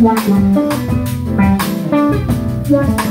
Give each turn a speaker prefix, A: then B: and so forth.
A: Wow. Bye.